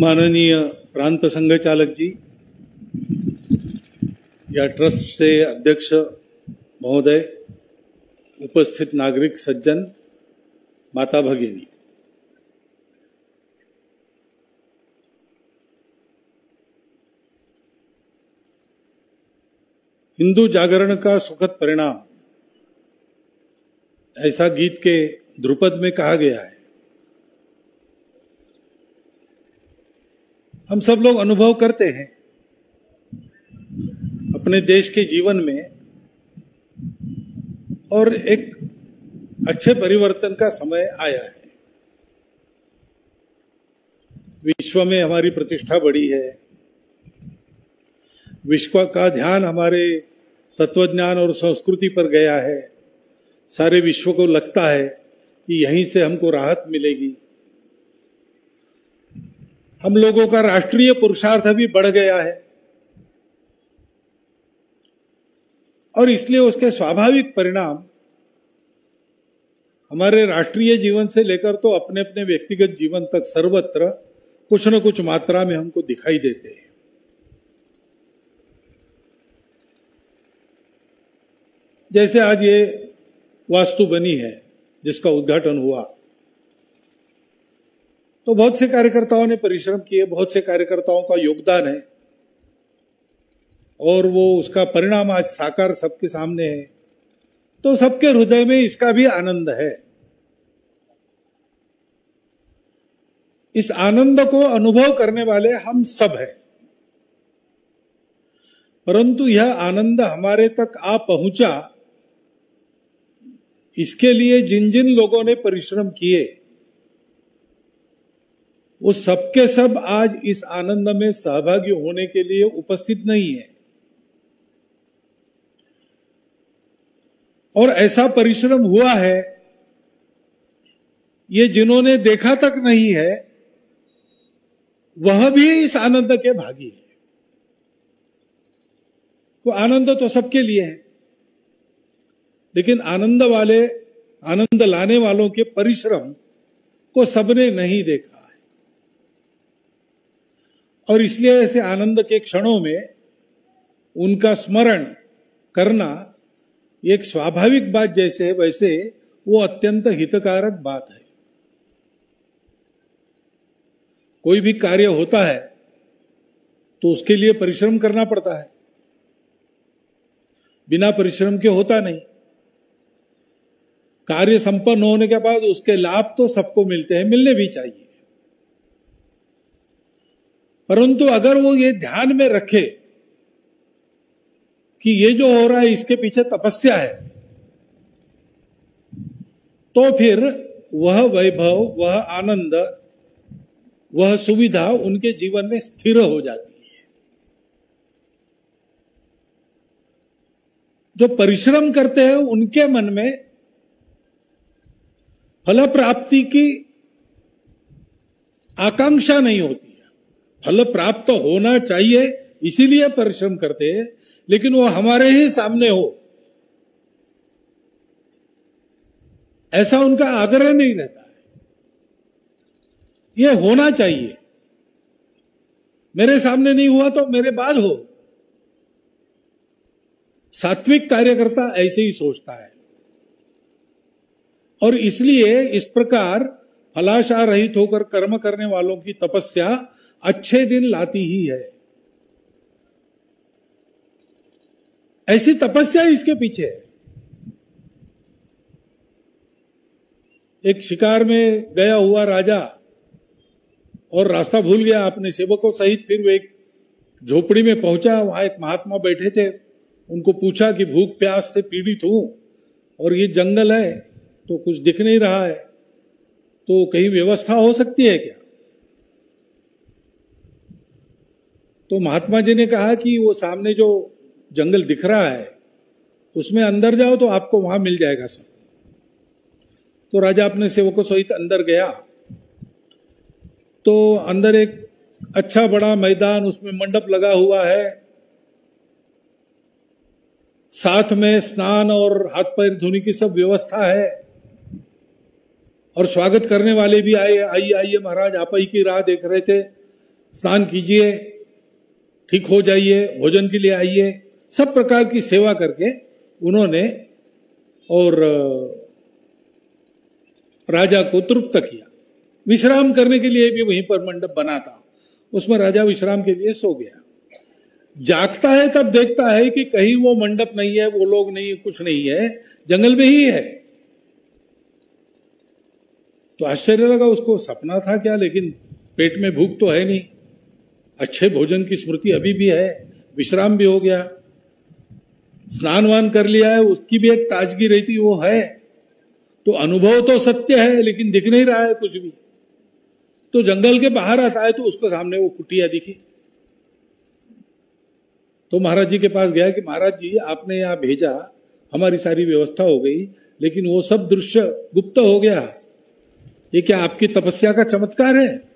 माननीय प्रांत संघ चालक जी, या ट्रस्ट से अध्यक्ष महोदय, उपस्थित नागरिक सज्जन, माता भगिनी। हिंदू जागरण का सुखद परिणाम ऐसा गीत के ध्रुपद में कहा गया है। हम सब लोग अनुभव करते हैं। अपने देश के जीवन में और एक अच्छे परिवर्तन का समय आया है। विश्व में हमारी प्रतिष्ठा बढ़ी है। विश्व का ध्यान हमारे तत्वज्ञान और संस्कृति पर गया है। सारे विश्व को लगता है कि यहीं से हमको राहत मिलेगी। हम लोगों का राष्ट्रीय पुरुषार्थ भी बढ़ गया है। और इसलिए उसके स्वाभाविक परिणाम हमारे राष्ट्रीय जीवन से लेकर तो अपने अपने व्यक्तिगत जीवन तक सर्वत्र कुछ न कुछ मात्रा में हमको दिखाई देते हैं। जैसे आज ये वास्तु बनी है, जिसका उद्घाटन हुआ। तो बहुत से कार्यकर्ताओं ने परिश्रम किए, बहुत से कार्यकर्ताओं का योगदान है। और वो उसका परिणाम आज साकार सबके सामने है। तो सबके हृदय में इसका भी आनंद है। इस आनंद को अनुभव करने वाले हम सब हैं। परंतु यह आनंद हमारे तक आ पहुँचा, इसके लिए जिन जिन लोगों ने परिश्रम किए वो सबके सब आज इस आनंद में सहभागी होने के लिए उपस्थित नहीं है। और ऐसा परिश्रम हुआ है, ये जिन्होंने देखा तक नहीं है, वह भी इस आनंद के भागी है। तो आनंद तो सबके लिए है, लेकिन आनंद वाले, आनंद लाने वालों के परिश्रम को सबने नहीं देखा। और इसलिए ऐसे आनंद के क्षणों में उनका स्मरण करना एक स्वाभाविक बात जैसे है, वैसे वो अत्यंत हितकारक बात है। कोई भी कार्य होता है तो उसके लिए परिश्रम करना पड़ता है। बिना परिश्रम के होता नहीं। कार्य संपन्न होने के बाद उसके लाभ तो सबको मिलते हैं, मिलने भी चाहिए। परंतु अगर वो ये ध्यान में रखे कि ये जो हो रहा है, इसके पीछे तपस्या है तो फिर वह वैभव, वह आनंद, वह सुविधा उनके जीवन में स्थिर हो जाती है। जो परिश्रम करते हैं, उनके मन में फल प्राप्ति की आकांक्षा नहीं होती। फल प्राप्त होना चाहिए, इसीलिए परिश्रम करते हैं, लेकिन वो हमारे ही सामने हो। ऐसा उनका आग्रह नहीं रहता है। ये होना चाहिए। मेरे सामने नहीं हुआ तो मेरे बाद हो। सात्विक कार्यकर्ता ऐसे ही सोचता है। और इसलिए इस प्रकार फलाशा रहित होकर कर्म करने वालों की तपस्या अच्छे दिन लाती ही है। ऐसी तपस्या इसके पीछे है। एक शिकार में गया हुआ राजा और रास्ता भूल गया। अपने सेवकों सहित फिर वे एक झोपड़ी में पहुँचा। वहाँ एक महात्मा बैठे थे। उनको पूछा कि, भूख प्यास से पीड़ित हूँ और ये जंगल है तो कुछ दिख नहीं रहा है तो कहीं व्यवस्था हो सकती है क्या? तो महात्मा जी ने कहा कि वो सामने जो जंगल दिख रहा है, उसमें अंदर जाओ तो आपको वहाँ मिल जाएगा सब। तो राजा अपने सेवकों सहित अंदर गया। तो अंदर एक अच्छा बड़ा मैदान, उसमें मंडप लगा हुआ है। साथ में स्नान और हाथ पैर धोने की सब व्यवस्था है। और स्वागत करने वाले भी आए, आइए आइए महाराज, आप ही की राह देख रहे थे। स्नान कीजिए। ठीक हो जाइए, भोजन के लिए आइए। सब प्रकार की सेवा करके उन्होंने और राजा को तृप्त किया। विश्राम करने के लिए भी वहीं पर मंडप बना था। उसमें राजा विश्राम के लिए सो गया। जागता है तब देखता है कि कहीं वो मंडप नहीं है, वो लोग नहीं, कुछ नहीं है, जंगल में ही है। तो आश्चर्य लगा उसको, सपना था क्या, लेकिन पेट में भूख तो है नहीं। अच्छे भोजन की स्मृति अभी भी है, विश्राम भी हो गया। स्नान वान कर लिया है, उसकी भी एक ताजगी रहती वो है। तो अनुभव तो सत्य है, लेकिन दिख नहीं रहा है कुछ भी। तो जंगल के बाहर आता है तो उसको सामने वो कुटिया दिखी। तो महाराज जी के पास गया कि महाराज जी, आपने यहाँ भेजा, हमारी सारी व्यवस्था हो गई, लेकिन वो सब दृश्य गुप्त हो गया। ये क्या आपकी तपस्या का चमत्कार है?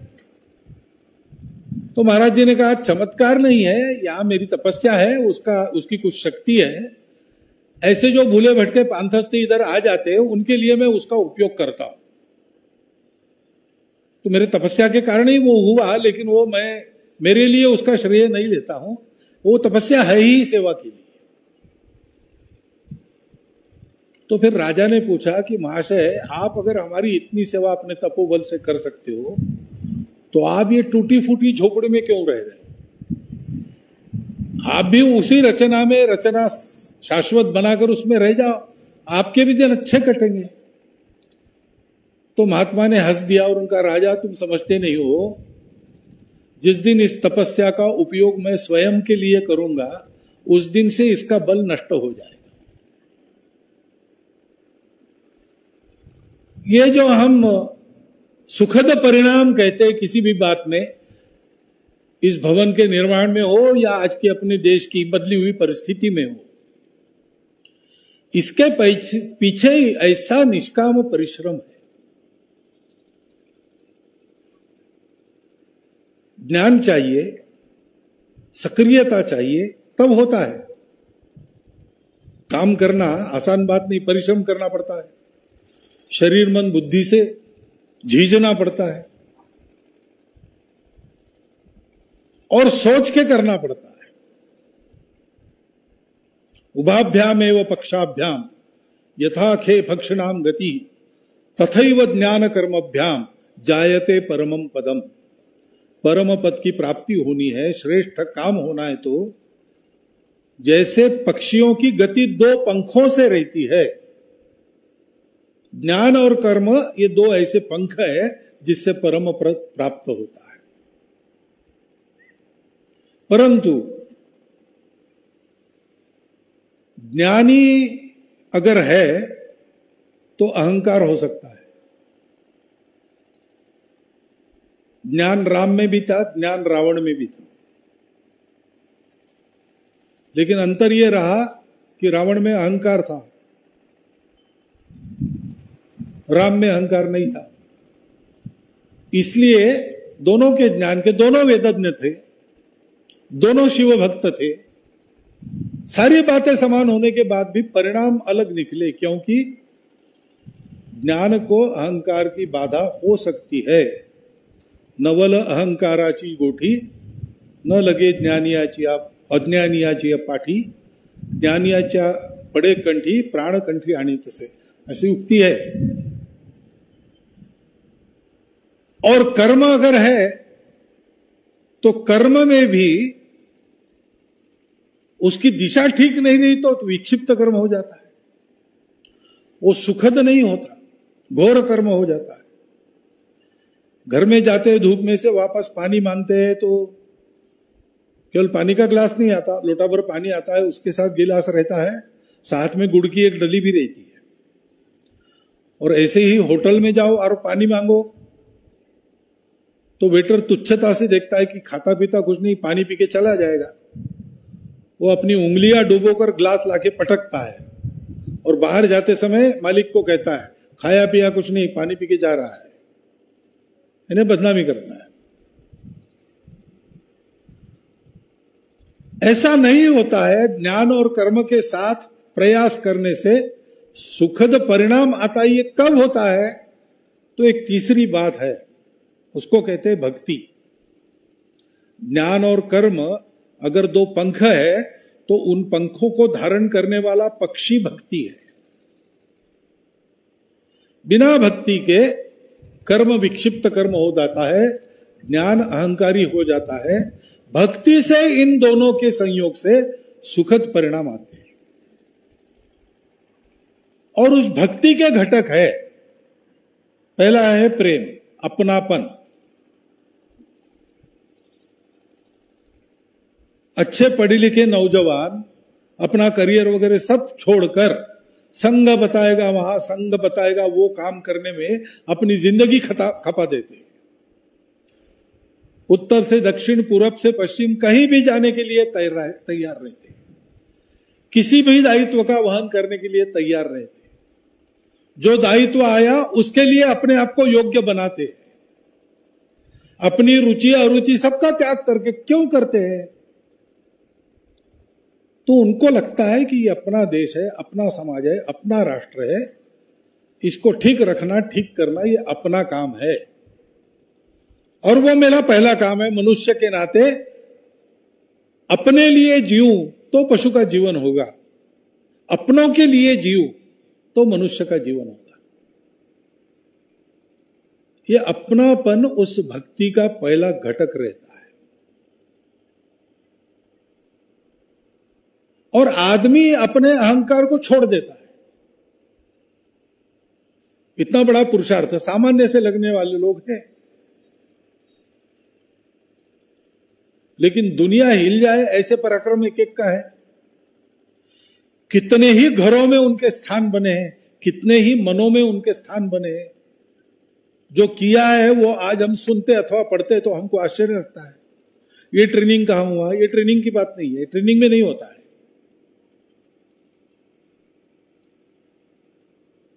तो महाराज जी ने कहा, चमत्कार नहीं है, यहाँ मेरी तपस्या है, उसका, उसकी कुछ शक्ति है। ऐसे जो भूले भटके पांथस्थ इधर आ जाते हैं, उनके लिए मैं उसका उपयोग करता हूँ। तो मेरे तपस्या के कारण ही वो हुआ, लेकिन वो मैं, मेरे लिए उसका श्रेय नहीं लेता हूँ। वो तपस्या है ही सेवा के लिए। तो फिर राजा ने पूछा कि, महाशय, आप अगर हमारी इतनी सेवा अपने तपोबल से कर सकते हो तो आप ये टूटी फूटी झोपड़ी में क्यों रह रहे आप भी उसी रचना में, रचना शाश्वत बनाकर उसमें रह जाओ। आपके भी दिन अच्छे कटेंगे। तो महात्मा ने हंस दिया और उनका, राजा, तुम समझते नहीं हो। जिस दिन इस तपस्या का उपयोग मैं स्वयं के लिए करूँगा, उस दिन से इसका बल नष्ट हो जाएगा। ये जो हम सुखद परिणाम कहते हैं किसी भी बात में, इस भवन के निर्माण में हो या आज के अपने देश की बदली हुई परिस्थिति में हो। इसके पीछे ऐसा निष्काम परिश्रम है। ज्ञान चाहिए, सक्रियता चाहिए, तब होता है। काम करना आसान बात नहीं, परिश्रम करना पड़ता है। शरीर, मन, बुद्धि से झीझना पड़ता है। और सोच के करना पड़ता है। उभाभ्याम एवं पक्षाभ्याम यथा खे भक्षणाम गति, तथैव ज्ञान कर्मभ्याम जायते परमम पदम। परम पद की प्राप्ति होनी है, श्रेष्ठ काम होना है तो जैसे पक्षियों की गति दो पंखों से रहती है ज्ञान और कर्म ये दो ऐसे पंख है जिससे परम प्राप्त होता है। परंतु ज्ञानी अगर है तो अहंकार हो सकता है। ज्ञान राम में भी था, ज्ञान रावण में भी था। लेकिन अंतर यह रहा कि रावण में अहंकार था। राम में अहंकार नहीं था। इसलिए दोनों के ज्ञान के दोनों वेदज्ञ थे, दोनों शिव भक्त थे। सारी बातें समान होने के बाद भी परिणाम अलग निकले, क्योंकि ज्ञान को अहंकार की बाधा हो सकती है। नवल अहंकाराची गोठी, न लगे ज्ञानियाची अज्ञानियाची पाठी ज्ञानियाच्या पडे कंठी प्राण कंठी आणि तसे ऐसी उक्ति है और कर्म अगर है तो कर्म में भी उसकी दिशा ठीक नहीं रही तो विक्षिप्त कर्म हो जाता है। वो सुखद नहीं होता, घोर कर्म हो जाता है। घर में जाते हैं, धूप में से वापस पानी मांगते हैं तो केवल पानी का गिलास नहीं आता, लोटा भर पानी आता है, उसके साथ गिलास रहता है, साथ में गुड़ की एक डली भी रहती है। और ऐसे ही होटल में जाओ और पानी मांगो तो वेटर तुच्छता से देखता है कि खाता पीता कुछ नहीं, पानी पी के चला जाएगा। वो अपनी उंगलियाँ डुबोकर ग्लास लाके पटकता है और बाहर जाते समय मालिक को कहता है, खाया पिया कुछ नहीं, पानी पी के जा रहा है। इन्हें बदनामी करता है। ऐसा नहीं होता है ज्ञान और कर्म के साथ प्रयास करने से सुखद परिणाम आता ये कब होता है? तो एक तीसरी बात है। उसको कहते हैं भक्ति। ज्ञान और कर्म, अगर दो पंख है तो उन पंखों को धारण करने वाला पक्षी भक्ति है। बिना भक्ति के कर्म विक्षिप्त कर्म हो जाता है, ज्ञान अहंकारी हो जाता है। भक्ति से इन दोनों के संयोग से सुखद परिणाम आते हैं। और उस भक्ति के घटक है, पहला है प्रेम, अपनापन। अच्छे पढ़े लिखे नौजवान, अपना करियर वगैरह सब छोड़कर संग बताएगा, वहाँ संग बताएगा, वो काम करने में अपनी ज़िंदगी खपा देते हैं। उत्तर से दक्षिण, पूरब से पश्चिम कहीं भी जाने के लिए तैयार रहते हैं। किसी भी दायित्व का वहन करने के लिए तैयार रहते हैं। जो दायित्व आया, उसके लिए अपने आप को योग्य बनाते हैं। अपनी रुचि अरुचि सबका त्याग करके क्यों करते हैं? तो उनको लगता है कि ये अपना देश है, अपना समाज है, अपना राष्ट्र है। इसको ठीक रखना, ठीक करना, ये अपना काम है। और वो मेरा पहला काम है, मनुष्य के नाते अपने लिए जीव तो पशु का जीवन होगा। अपनों के लिए जीव तो मनुष्य का जीवन होगा। ये अपनापन उस भक्ति का पहला घटक रहता है। और आदमी अपने अहंकार को छोड़ देता है। इतना बड़ा पुरुषार्थ, सामान्य से लगने वाले लोग हैं। लेकिन दुनिया हिल जाए, ऐसे पराक्रम एक एक का है। कितने ही घरों में उनके स्थान बने हैं, कितने ही मनों में उनके स्थान बने हैं। जो किया है, वो आज हम सुनते अथवा पढ़ते तो हमको आश्चर्य लगता है। ये ट्रेनिंग कहा हुआ? ये ट्रेनिंग की बात नहीं है। ट्रेनिंग में नहीं होता है।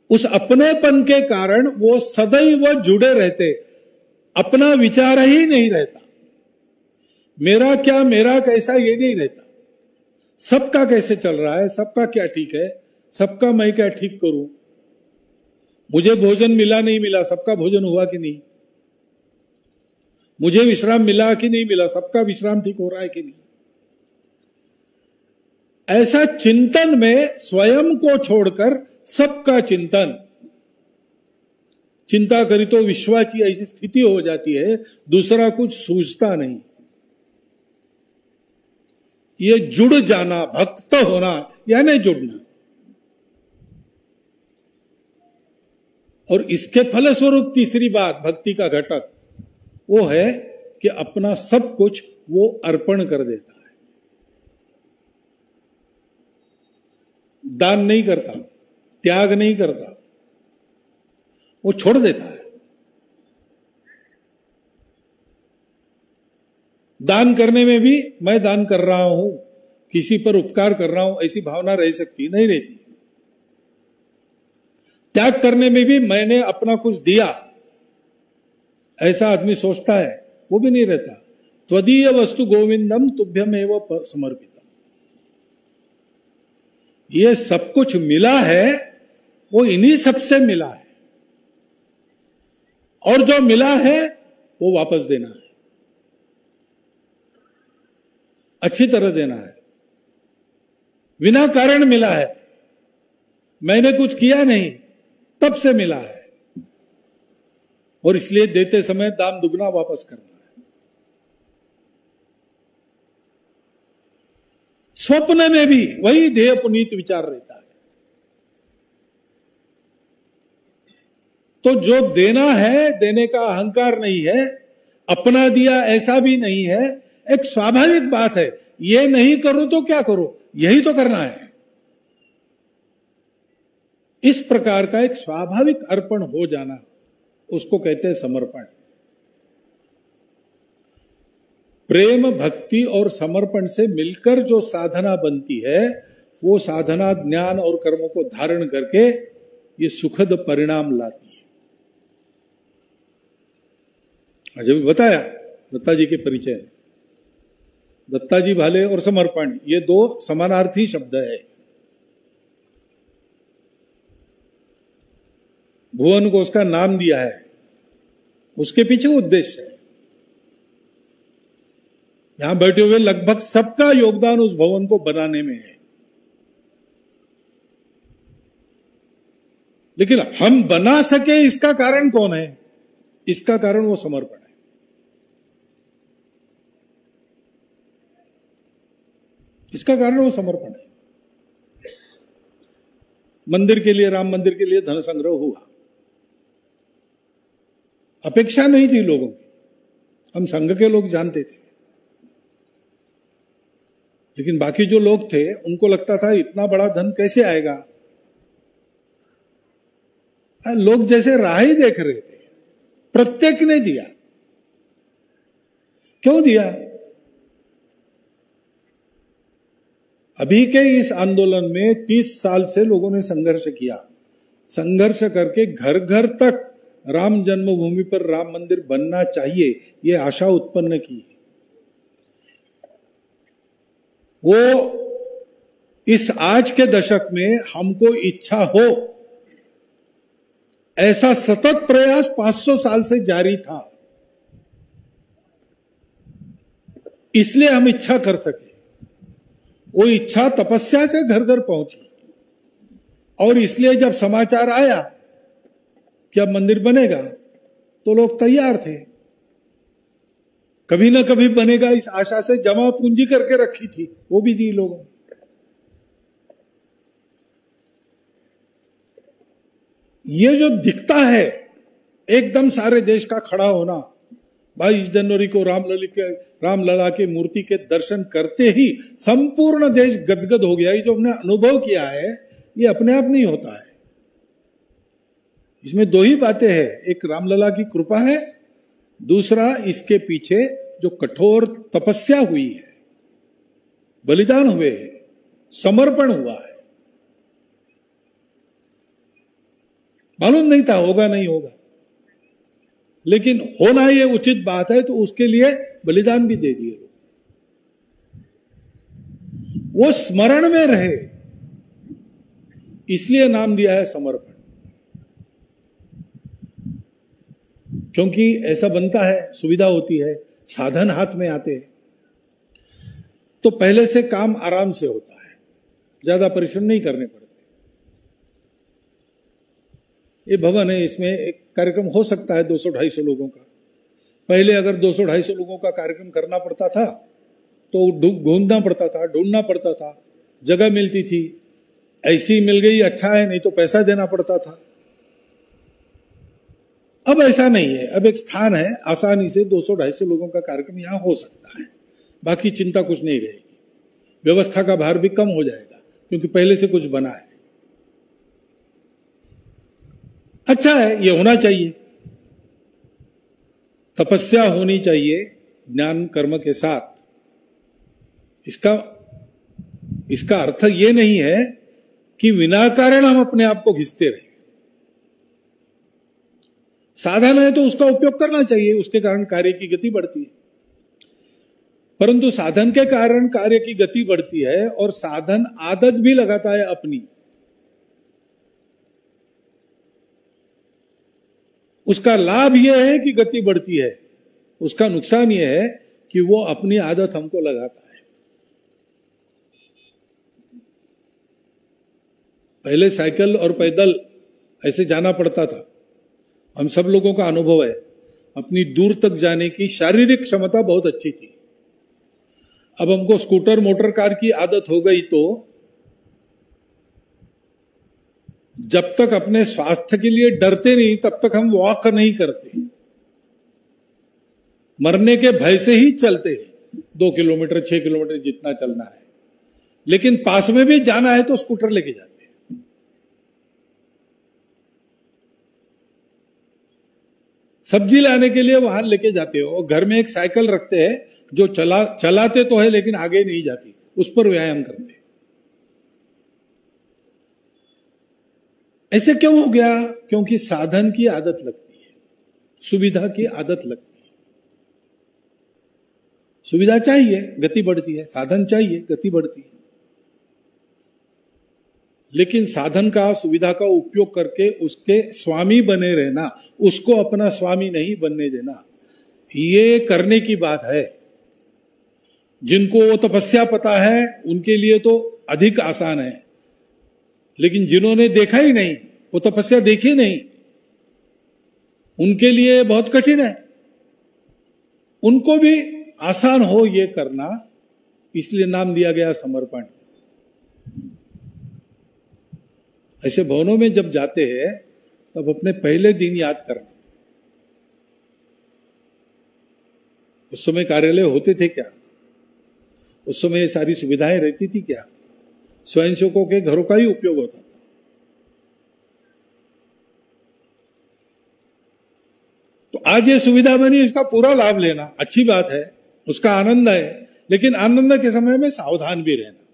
उस अपनेपन के कारण वो सदैव जुड़े रहते। अपना विचार ही नहीं रहता। मेरा क्या, मेरा कैसा ये नहीं रहता। सबका कैसे चल रहा है, सबका क्या ठीक है, सबका मैं क्या ठीक करूँ? मुझे भोजन मिला नहीं मिला, सबका भोजन हुआ कि नहीं? मुझे विश्राम मिला कि नहीं मिला, सबका विश्राम ठीक हो रहा है कि नहीं? ऐसा चिंतन में स्वयं को छोड़कर सबका चिंतन। चिंता करी तो विश्वाची ऐसी स्थिति हो जाती है, दूसरा कुछ सूझता नहीं। ये जुड़ जाना, भक्त होना या नहीं जुड़ना। और इसके फलस्वरूप तीसरी बात, भक्ति का घटक, वो है कि अपना सब कुछ वो अर्पण कर देता है। दान नहीं करता। त्याग नहीं करता। वो छोड़ देता है। दान करने में भी मैं दान कर रहा हूँ, किसी पर उपकार कर रहा हूँ, ऐसी भावना रह सकती, नहीं रहती। त्याग करने में भी मैंने अपना कुछ दिया। ऐसा आदमी सोचता है, वो भी नहीं रहता। त्वदीय वस्तु गोविंदम तुभ्यम एवं समर्पित। ये सब कुछ मिला है, वो इन्हीं सबसे मिला है। और जो मिला है, वो वापस देना है। अच्छी तरह देना है। बिना कारण मिला है। मैंने कुछ किया नहीं, तब से मिला है। और इसलिए देते समय दाम दुगना वापस करना। स्वप्न में भी वही देह पुनीत विचार रहता है। तो जो देना है, देने का अहंकार नहीं है, अपना दिया ऐसा भी नहीं है, एक स्वाभाविक बात है, ये नहीं करो तो क्या करो? यही तो करना है। इस प्रकार का एक स्वाभाविक अर्पण हो जाना, उसको कहते हैं समर्पण। प्रेम, भक्ति और समर्पण से मिलकर जो साधना बनती है, वो साधना, ज्ञान और कर्मों को धारण करके ये सुखद परिणाम लाती है। अभी बताया, दत्ता जी के परिचय। दत्ता जी भाले और समर्पण, ये दो समानार्थी शब्द है। भुवन को उसका नाम दिया है, उसके पीछे उद्देश्य है। यहाँ बैठे हुए लगभग सबका योगदान उस भवन को बनाने में है। लेकिन हम बना सके इसका कारण कौन है? इसका कारण वो समर्पण है। इसका कारण वो समर्पण है। मंदिर के लिए, राम मंदिर के लिए धन संग्रह हुआ। अपेक्षा नहीं थी लोगों की। हम संघ के लोग जानते थे। लेकिन बाकी जो लोग थे, उनको लगता था, इतना बड़ा धन कैसे आएगा? लोग जैसे राह ही देख रहे थे। प्रत्येक ने दिया। क्यों दिया? अभी के इस आंदोलन में तीस साल से लोगों ने संघर्ष किया। संघर्ष करके घर घर तक राम जन्मभूमि पर राम मंदिर बनना चाहिए, ये आशा उत्पन्न की वो इस आज के दशक में हमको इच्छा हो। ऐसा सतत प्रयास 500 साल से जारी था। इसलिए हम इच्छा कर सके। वो इच्छा तपस्या से घर घर पहुँची। और इसलिए जब समाचार आया कि अब मंदिर बनेगा तो लोग तैयार थे। कभी ना कभी बनेगा, इस आशा से जमा पूंजी करके रखी थी, वो भी दी लोगों ने। ये जो दिखता है, एकदम सारे देश का खड़ा होना, बाईस जनवरी को रामलली के रामलला के मूर्ति के दर्शन करते ही संपूर्ण देश गदगद हो गया। ये जो हमने अनुभव किया है, ये अपने आप नहीं होता है। इसमें दो ही बातें हैं, एक रामलला की कृपा है दूसरा, इसके पीछे जो कठोर तपस्या हुई है, बलिदान हुए समर्पण हुआ है। मालूम नहीं था, होगा नहीं होगा। लेकिन होना ये उचित बात है तो उसके लिए बलिदान भी दे दिए वो स्मरण में रहे, इसलिए नाम दिया है समर्पण। क्योंकि ऐसा बनता है, सुविधा होती है, साधन हाथ में आते हैं। तो पहले से काम आराम से होता है, ज़्यादा परिश्रम नहीं करने पड़ते। ये भवन है, इसमें एक कार्यक्रम हो सकता है 200-250 लोगों का। पहले अगर 200-250 लोगों का कार्यक्रम करना पड़ता था तो ढूंढना पड़ता था, ढूंढना पड़ता था, जगह मिलती थी। ऐसी मिल गई अच्छा है, नहीं तो पैसा देना पड़ता था। अब ऐसा नहीं है। अब एक स्थान है, आसानी से 200-250 लोगों का कार्यक्रम यहाँ हो सकता है। बाकी चिंता कुछ नहीं रहेगी। व्यवस्था का भार भी कम हो जाएगा, क्योंकि पहले से कुछ बना है। अच्छा है, ये होना चाहिए। तपस्या होनी चाहिए ज्ञान कर्म के साथ। इसका इसका अर्थ ये नहीं है कि बिना कारण हम अपने आप को घिसते रहे। साधन है तो उसका उपयोग करना चाहिए, उसके कारण कार्य की गति बढ़ती है। परंतु साधन के कारण कार्य की गति बढ़ती है और साधन आदत भी लगाता है अपनी। उसका लाभ यह है कि गति बढ़ती है। उसका नुकसान यह है कि वो अपनी आदत हमको लगाता है। पहले साइकिल और पैदल ऐसे जाना पड़ता था। हम सब लोगों का अनुभव है, अपनी दूर तक जाने की शारीरिक क्षमता बहुत अच्छी थी। अब हमको स्कूटर, मोटर कार की आदत हो गई तो जब तक अपने स्वास्थ्य के लिए डरते नहीं, तब तक हम वॉक नहीं करते। मरने के भय से ही चलते हैं। दो किलोमीटर, छह किलोमीटर जितना चलना है। लेकिन पास में भी जाना है तो स्कूटर लेके जाते सब्ज़ी लाने के लिए वाहन लेके जाते हो घर में एक साइकिल रखते हैं, जो चला, चलाते तो है, लेकिन आगे नहीं जाती। उस पर व्यायाम करते ऐसे क्यों हो गया? क्योंकि साधन की आदत लगती है। सुविधा की आदत लगती है। सुविधा चाहिए, गति बढ़ती है। साधन चाहिए, गति बढ़ती है। लेकिन साधन का, सुविधा का उपयोग करके उसके स्वामी बने रहना, उसको अपना स्वामी नहीं बनने देना, ये करने की बात है। जिनको वो तपस्या पता है, उनके लिए तो अधिक आसान है। लेकिन जिन्होंने देखा ही नहीं, वो तपस्या देखी नहीं, उनके लिए बहुत कठिन है। उनको भी आसान हो ये करना, इसलिए नाम दिया गया समर्पण। ऐसे भवनों में जब जाते हैं, तब अपने पहले दिन याद करना। उस समय कार्यालय होते थे क्या? उस समय ये सारी सुविधाएँ रहती थी क्या? स्वयंसेवकों के घरों का ही उपयोग होता था। तो आज ये सुविधा बनी, इसका पूरा लाभ लेना, अच्छी बात है, उसका आनंद है लेकिन आनंद के समय में सावधान भी रहना।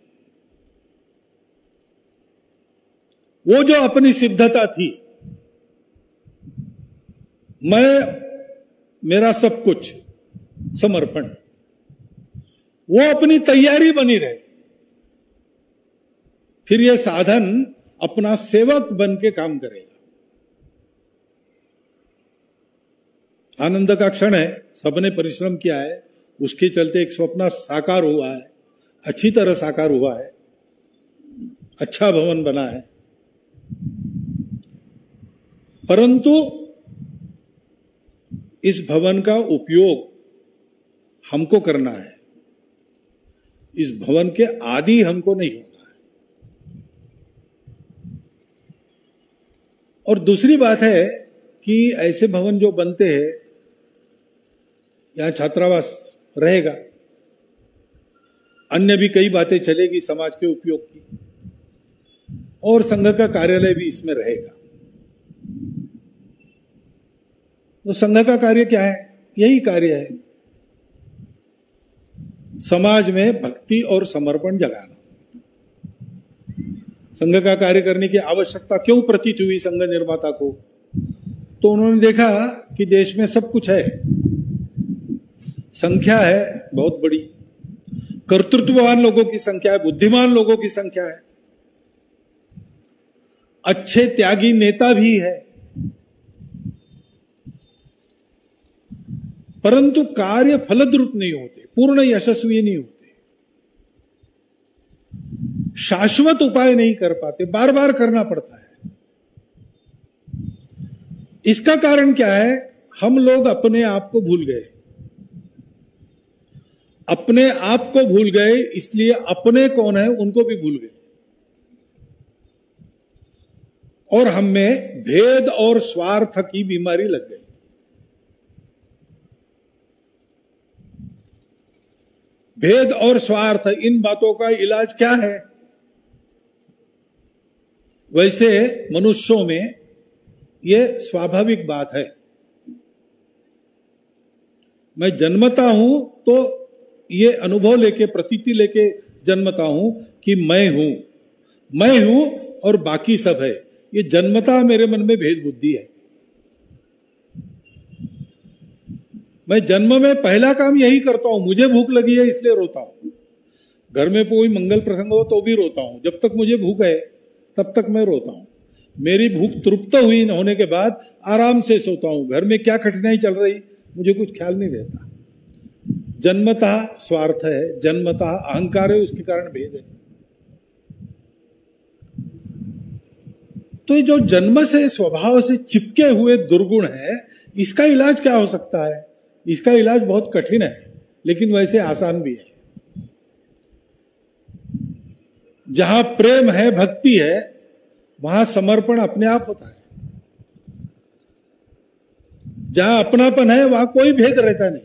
वो जो अपनी सिद्धता थी, मैं, मेरा सब कुछ, समर्पण, वो अपनी तैयारी बनी रहे। फिर यह साधन अपना सेवक बन के काम करेगा। आनंद का क्षण है, सबने परिश्रम किया है, उसके चलते एक स्वप्न साकार हुआ है, अच्छी तरह साकार हुआ है अच्छा भवन बना है। परंतु इस भवन का उपयोग हमको करना है। इस भवन के आदि हमको नहीं होना है। और दूसरी बात है कि ऐसे भवन जो बनते हैं, यहाँ छात्रावास रहेगा। अन्य भी कई बातें चलेगी समाज के उपयोग की। और संघ का कार्यालय भी इसमें रहेगा। तो संघ का कार्य क्या है? यही कार्य है। समाज में भक्ति और समर्पण जगाना। संघ का कार्य करने की आवश्यकता क्यों प्रतीत हुई संघ निर्माता को? तो उन्होंने देखा कि देश में सब कुछ है। संख्या है बहुत बड़ी। कर्तृत्ववान लोगों की संख्या है, बुद्धिमान लोगों की संख्या है। अच्छे त्यागी नेता भी है। परंतु कार्य फलद्रुप नहीं होते, पूर्ण यशस्वी नहीं होते। शाश्वत उपाय नहीं कर पाते बार बार करना पड़ता है। इसका कारण क्या है? हम लोग अपने आप को भूल गए। अपने आप को भूल गए, इसलिए अपने कौन है, उनको भी भूल गए। और हम में भेद और स्वार्थ की बीमारी लग गई। भेद और स्वार्थ, इन बातों का इलाज क्या है? वैसे मनुष्यों में यह स्वाभाविक बात है। मैं जन्मता हूँ तो ये अनुभव लेके, प्रतीति लेके जन्मता हूँ कि मैं हूँ। मैं हूँ और बाकी सब है। ये जन्मता मेरे मन में भेद बुद्धि है। मैं जन्म में पहला काम यही करता हूँ, मुझे भूख लगी है इसलिए रोता हूँ। घर में कोई मंगल प्रसंग हो तो भी रोता हूँ। जब तक मुझे भूख है, तब तक मैं रोता हूँ। मेरी भूख तृप्त हुई होने के बाद आराम से सोता हूँ। घर में क्या कठिनाई चल रही, मुझे कुछ ख्याल नहीं रहता। जन्मतः स्वार्थ है, जन्मतः अहंकार है, उसके कारण भेद है। तो ये जो जन्म से, स्वभाव से चिपके हुए दुर्गुण है, इसका इलाज क्या हो सकता है? इसका इलाज बहुत कठिन है, लेकिन वैसे आसान भी है। जहाँ प्रेम है, भक्ति है, वहाँ समर्पण अपने आप होता है। जहाँ अपनापन है, वहाँ कोई भेद रहता नहीं।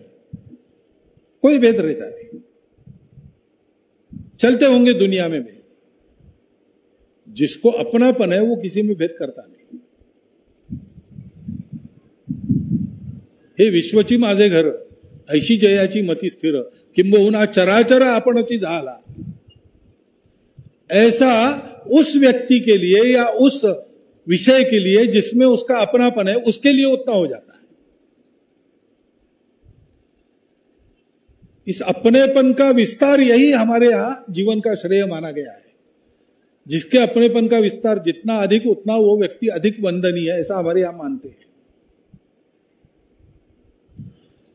कोई भेद रहता नहीं। चलते होंगे दुनिया में भेद। जिसको अपनापन है, वो किसी में भेद करता नहीं। हे विश्वची माझे घर, ऐशी जयाची मती स्थिर, किंबहुना चराचर आपणची झाला. ऐसा उस व्यक्ति के लिए या उस विषय के लिए जिसमें उसका अपनापन है, उसके लिए उतना हो जाता है। इस अपनेपन का विस्तार यही हमारे यहाँ जीवन का श्रेय माना गया है। जिसके अपनेपन का विस्तार जितना अधिक, उतना वो व्यक्ति अधिक वंदनीय ऐसा हमारे यहाँ मानते हैं।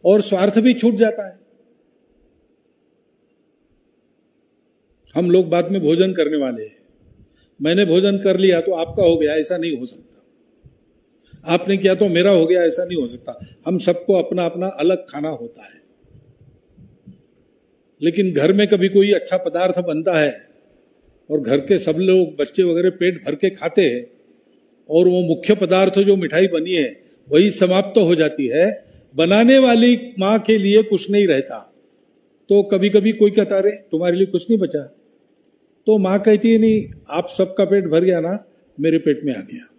और स्वार्थ भी छूट जाता है। हम लोग बाद में भोजन करने वाले हैं। मैंने भोजन कर लिया तो आपका हो गया, ऐसा नहीं हो सकता। आपने किया तो मेरा हो गया, ऐसा नहीं हो सकता। हम सबको अपना अपना अलग खाना होता है। लेकिन घर में कभी कोई अच्छा पदार्थ बनता है और घर के सब लोग बच्चे वगैरह पेट भर के खाते हैं और वो मुख्य पदार्थ जो मिठाई बनी है, वही समाप्त तो हो जाती है बनाने वाली माँ के लिए कुछ नहीं रहता। तो कभी कभी कोई कहता रहे तुम्हारे लिए कुछ नहीं बचा। तो माँ कहती है, नहीं, आप सबका पेट भर गया ना, मेरे पेट में आ गया।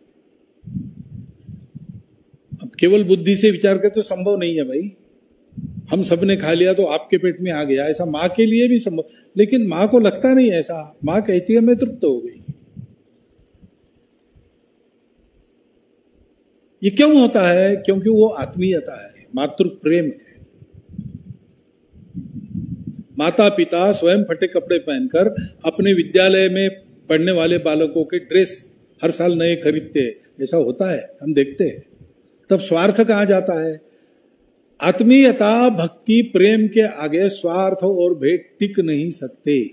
अब केवल बुद्धि से विचार कर तो संभव नहीं है भाई। हम सबने खा लिया तो आपके पेट में आ गया, ऐसा माँ के लिए भी संभव। लेकिन माँ को लगता नहीं ऐसा। माँ कहती है, मैं तृप्त हो गई। ये क्यों होता है? क्योंकि वो आत्मीयता है। मातृ प्रेम है। माता पिता स्वयं फटे कपड़े पहनकर अपने विद्यालय में पढ़ने वाले बालकों के ड्रेस हर साल नए खरीदते ऐसा होता है, हम देखते हैं। तब स्वार्थ कहा जाता है? आत्मीयता, भक्ति, प्रेम के आगे स्वार्थ और भेद टिक नहीं सकते।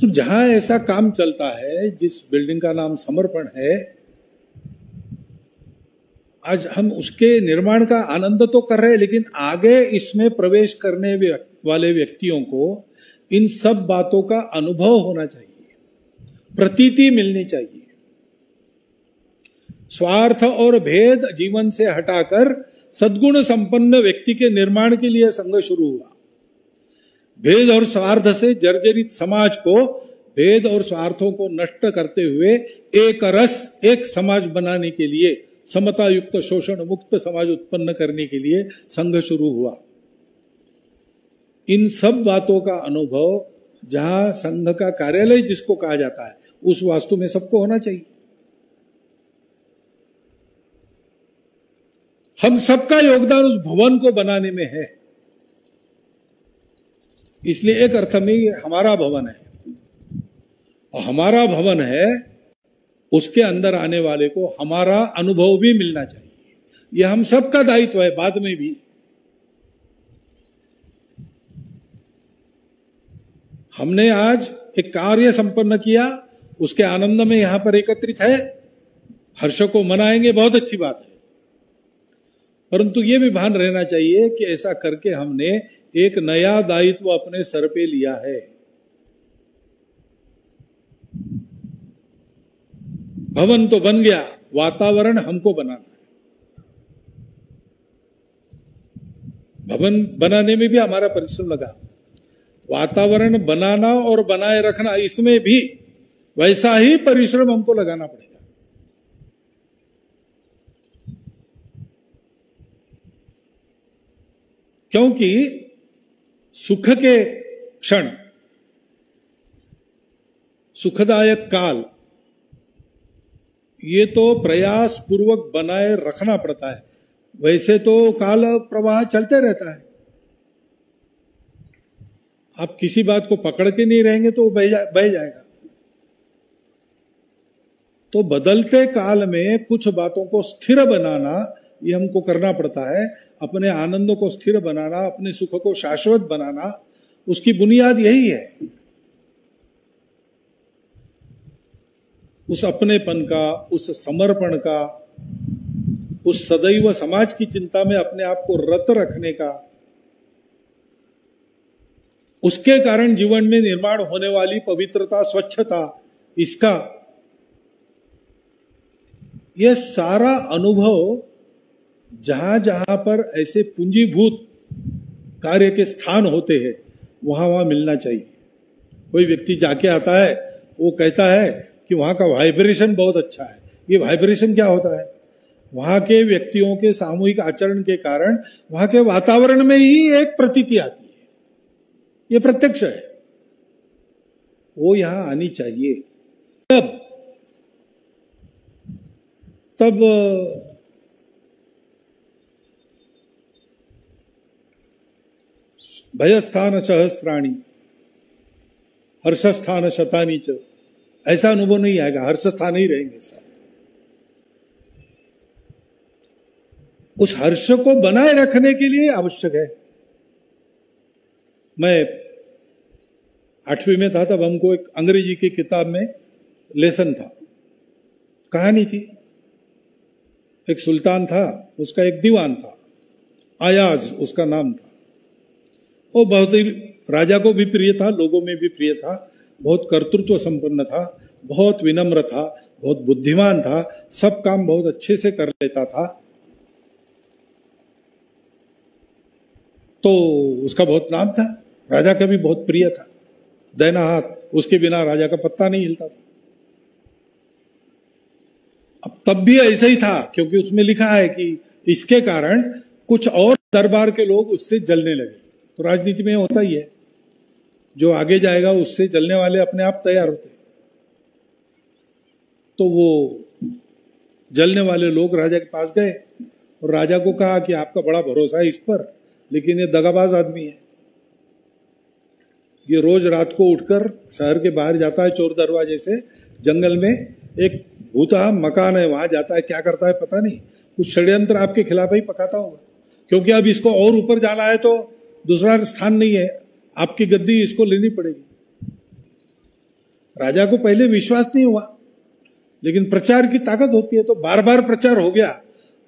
तो जहाँ ऐसा काम चलता है, जिस बिल्डिंग का नाम समर्पण है आज हम उसके निर्माण का आनंद तो कर रहे हैं, लेकिन आगे इसमें प्रवेश करने वाले व्यक्तियों को इन सब बातों का अनुभव होना चाहिए, प्रतीति मिलनी चाहिए। स्वार्थ और भेद जीवन से हटाकर सद्गुण संपन्न व्यक्ति के निर्माण के लिए संघ शुरू हुआ। भेद और स्वार्थ से जर्जरित समाज को भेद और स्वार्थों को नष्ट करते हुए एक रस, एक समाज बनाने के लिए समता युक्त शोषण मुक्त समाज उत्पन्न करने के लिए संघ शुरू हुआ। इन सब बातों का अनुभव, जहाँ संघ का कार्यालय जिसको कहा जाता है, उस वास्तु में सबको होना चाहिए। हम सबका योगदान उस भवन को बनाने में है। इसलिए एक अर्थ में हमारा भवन है। और हमारा भवन है उसके अंदर आने वाले को हमारा अनुभव भी मिलना चाहिए। यह हम सबका दायित्व है, बाद में भी। हमने आज एक कार्य संपन्न किया, उसके आनंद में यहाँ पर एकत्रित है। हर्ष को मनाएँगे, बहुत अच्छी बात है। परंतु यह भी भान रहना चाहिए कि ऐसा करके हमने एक नया दायित्व अपने सर पे लिया है। भवन तो बन गया, वातावरण हमको बनाना है भवन बनाने में भी हमारा परिश्रम लगा। वातावरण बनाना और बनाए रखना, इसमें भी वैसा ही परिश्रम हमको लगाना पड़ेगा। क्योंकि सुख के क्षण, सुखदायक काल ये तो प्रयास पूर्वक बनाए रखना पड़ता है। वैसे तो काल प्रवाह चलते रहता है। आप किसी बात को पकड़ के नहीं रहेंगे तो बह जा, बह जाएगा। तो बदलते काल में कुछ बातों को स्थिर बनाना ये हमको करना पड़ता है। अपने आनंद को स्थिर बनाना अपने सुख को शाश्वत बनाना उसकी बुनियाद यही है। उस अपनेपन का, उस समर्पण का, उस सदैव समाज की चिंता में अपने आप को रत रखने का, उसके कारण जीवन में निर्माण होने वाली पवित्रता, स्वच्छता, इसका यह सारा अनुभव जहाँ जहाँ पर ऐसे पूंजीभूत कार्य के स्थान होते हैं, वहाँ वहाँ मिलना चाहिए। कोई व्यक्ति जाके आता है, वो कहता है कि वहाँ का वाइब्रेशन बहुत अच्छा है। ये वाइब्रेशन क्या होता है? वहाँ के व्यक्तियों के सामूहिक आचरण के कारण वहाँ के वातावरण में ही एक प्रतीति आती है। ये प्रत्यक्ष है। वो यहाँ आनी चाहिए। तब तब भयस्थान सहस्त्राणी हर्षस्थान शतानी च ऐसा अनुभव नहीं आएगा हर्ष स्थान ही रहेंगे सब उस हर्ष को बनाए रखने के लिए आवश्यक है। मैं आठवीं में था तब हमको एक अंग्रेज़ी की किताब में लेसन था। कहानी थी। एक सुल्तान था, उसका एक दीवान था। आयाज उसका नाम था। वो बहुत ही राजा को भी प्रिय था, लोगों में भी प्रिय था। बहुत कर्तृत्व संपन्न था, बहुत विनम्र था, बहुत बुद्धिमान था, सब काम बहुत अच्छे से कर लेता था। तो उसका बहुत नाम था, राजा का भी बहुत प्रिय था। दैना हाथ, उसके बिना राजा का पत्ता नहीं हिलता था। अब तब भी ऐसा ही था, क्योंकि उसमें लिखा है कि इसके कारण कुछ और दरबार के लोग उससे जलने लगे। तो राजनीति में होता ही है। जो आगे जाएगा, उससे जलने वाले अपने आप तैयार होते तो वो जलने वाले लोग राजा के पास गए और राजा को कहा कि आपका बड़ा भरोसा है इस पर, लेकिन ये दगाबाज आदमी है। ये रोज रात को उठकर शहर के बाहर जाता है चोर दरवाजे से। जंगल में एक भूता, मकान है, वहाँ जाता है, क्या करता है पता नहीं। कुछ षड्यंत्र आपके खिलाफ ही पकाता होगा, क्योंकि अब इसको और ऊपर जाना है तो दूसरा स्थान नहीं है। आपकी गद्दी इसको लेनी पड़ेगी। राजा को पहले विश्वास नहीं हुआ, लेकिन प्रचार की ताकत होती है तो बार बार प्रचार हो गया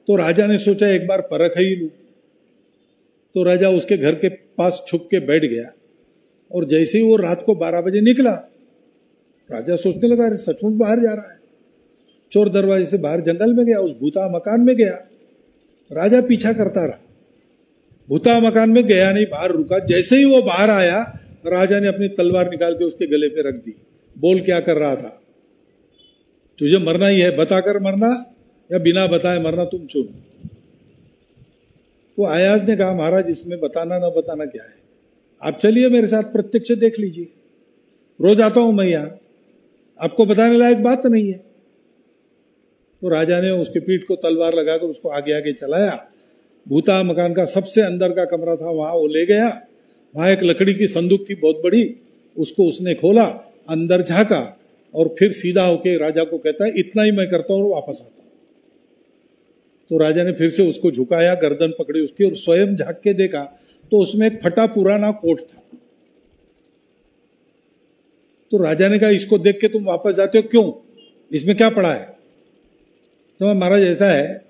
तो राजा ने सोचा एक बार परख ही लू। तो राजा उसके घर के पास छुप के बैठ गया, और जैसे ही वो रात को बारह बजे निकला, राजा सोचने लगा, अरे, सचमुच बाहर जा रहा है। चोर दरवाजे से बाहर जंगल में गया, उस भूता मकान में गया। राजा पीछा करता रहा। भूता मकान में गया नहीं, बाहर रुका। जैसे ही वो बाहर आया, राजा ने अपनी तलवार निकाल के उसके गले पे रख दी। बोल क्या कर रहा था? तुझे मरना ही है बताकर मरना, या बिना बताए मरना तुम चुन। वो आयाज ने कहा, महाराज, इसमें बताना ना बताना क्या है? आप चलिए मेरे साथ, प्रत्यक्ष देख लीजिए। रोज आता हूँ मैं यहाँ। आपको बताने लायक बात नहीं है। तो राजा ने उसके पीठ को तलवार लगाकर उसको आगे आगे चलाया। भूता मकान का सबसे अंदर का कमरा था, वहाँ वो ले गया। वहाँ एक लकड़ी की संदूक थी बहुत बड़ी, उसको उसने खोला, अंदर झाका और फिर सीधा होके राजा को कहता है, इतना ही मैं करता हूँ और वापस आता हूँ। तो राजा ने फिर से उसको झुकाया, गर्दन पकड़ी उसकी और स्वयं झाक के देखा तो उसमें एक फटा पुराना कोट था। तो राजा ने कहा, इसको देख के तुम वापस जाते हो? क्यों? इसमें क्या पड़ा है? तो महाराज, ऐसा है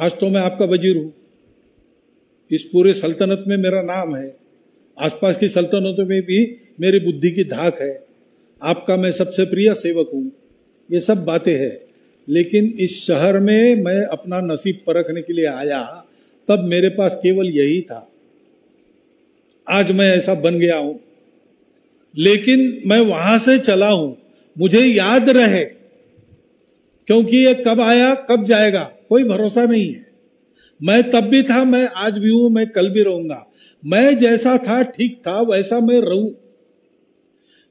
आज तो मैं आपका वज़ीर हूँ। इस पूरे सल्तनत में मेरा नाम है। आसपास की सल्तनतों में भी मेरी बुद्धि की धाक है। आपका मैं सबसे प्रिय सेवक हूँ। ये सब बातें हैं। लेकिन इस शहर में मैं अपना नसीब परखने के लिए आया, तब मेरे पास केवल यही था। आज मैं ऐसा बन गया हूँ। लेकिन मैं वहाँ से चला हूँ। मुझे याद रहे। क्योंकि ये कब आया, कब जाएगा? कोई भरोसा नहीं है। मैं तब भी था, मैं आज भी हूँ, मैं कल भी रहूँगा। मैं जैसा था, ठीक था, वैसा मैं रहूँ।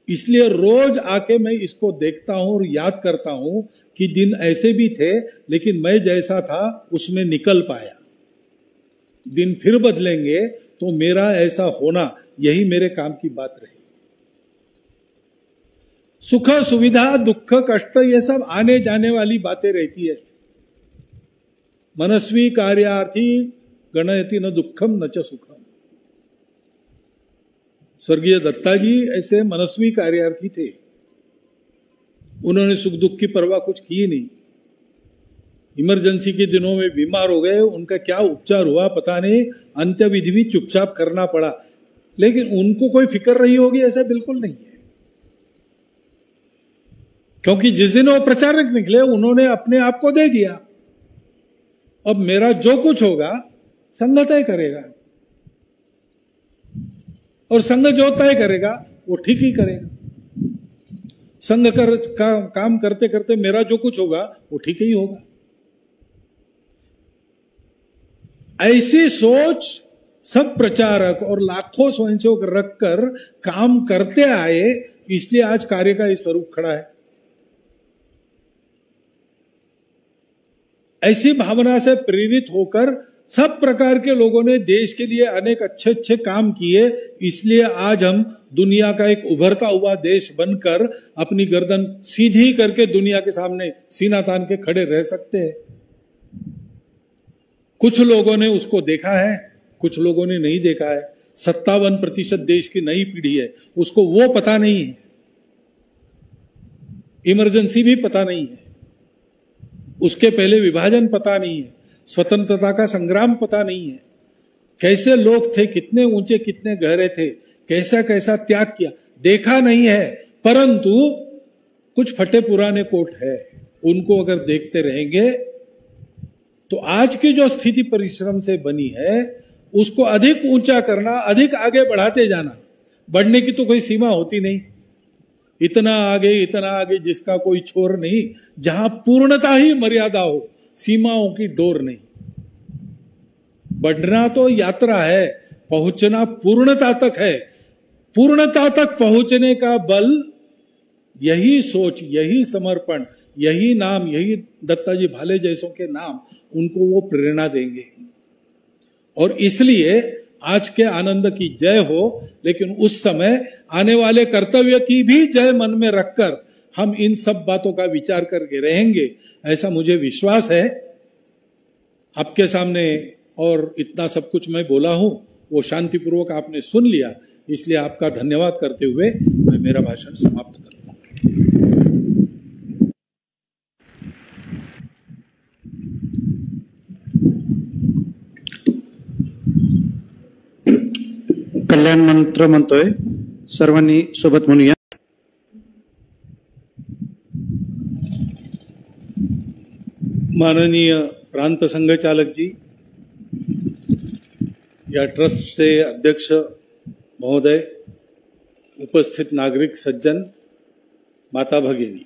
इसलिए रोज आके मैं इसको देखता हूँ और याद करता हूँ कि दिन ऐसे भी थे, लेकिन मैं जैसा था, उसमें निकल पाया। दिन फिर बदलेंगे तो मेरा ऐसा होना, यही मेरे काम की बात रही। सुख, सुविधा, दुख, कष्ट, ये सब आने जाने वाली बातें रहती है। मनस्वी कार्यार्थी गणयति न दुखम, न च सुखम। स्वर्गीय दत्ता जी ऐसे मनस्वी कार्यार्थी थे। उन्होंने सुख दुख की परवाह कुछ की नहीं। इमरजेंसी के दिनों में बीमार हो गए, उनका क्या उपचार हुआ पता नहीं। अंत्य विधि भी चुपचाप करना पड़ा। लेकिन उनको कोई फ़िक्र रही होगी ऐसा बिल्कुल नहीं है। क्योंकि जिस दिन वो प्रचारक निकले, उन्होंने अपने आप को दे दिया। अब मेरा जो कुछ होगा संघ तय करेगा। और संघ जो तय करेगा, वो ठीक ही करेगा। संघ कर, का, काम करते करते मेरा जो कुछ होगा, वो ठीक ही होगा। ऐसी सोच सब प्रचारक और लाखों स्वयंसेवक रखकर काम करते आए, इसलिए आज कार्य का ये स्वरूप खड़ा है। ऐसी भावना से प्रेरित होकर सब प्रकार के लोगों ने देश के लिए अनेक अच्छे अच्छे काम किए। इसलिए आज हम दुनिया का एक उभरता हुआ देश बनकर अपनी गर्दन सीधी करके दुनिया के सामने सीना तान के खड़े रह सकते हैं। कुछ लोगों ने उसको देखा है, कुछ लोगों ने नहीं देखा है। सत्तावन प्रतिशत देश की नई पीढ़ी है, उसको वो पता नहीं है। इमरजेंसी भी पता नहीं है। उसके पहले विभाजन पता नहीं है, स्वतंत्रता का संग्राम पता नहीं है। कैसे लोग थे, कितने ऊँचे, कितने गहरे थे, कैसा कैसा त्याग किया, देखा नहीं है, परंतु कुछ फटे पुराने कोट है, उनको अगर देखते रहेंगे तो आज की जो स्थिति परिश्रम से बनी है, उसको अधिक ऊँचा करना, अधिक आगे बढ़ाते जाना, बढ़ने की तो कोई सीमा होती नहीं। इतना आगे इतना आगे जिसका कोई छोर नहीं, जहाँ पूर्णता ही मर्यादा हो, सीमाओं की डोर नहीं। बढ़ना तो यात्रा है, पहुँचना पूर्णता तक है। पूर्णता तक पहुँचने का बल, यही सोच, यही समर्पण, यही नाम, यही दत्ताजी भाले जैसों के नाम, उनको वो प्रेरणा देंगे। और इसलिए आज के आनंद की जय हो, लेकिन उस समय आने वाले कर्तव्य की भी जय मन में रखकर हम इन सब बातों का विचार करके रहेंगे। ऐसा मुझे विश्वास है। आपके सामने और इतना सब कुछ मैं बोला हूँ, वो शांतिपूर्वक आपने सुन लिया, इसलिए आपका धन्यवाद करते हुए मैं मेरा भाषण समाप्त करता हूँ। कल्याण मंत्र म्हणतोय सर्वांनी सोबत म्हणूया. माननीय प्रांत संघचालक जी या ट्रस्टचे अध्यक्ष महोदय उपस्थित नागरिक सज्जन माता भगिनी.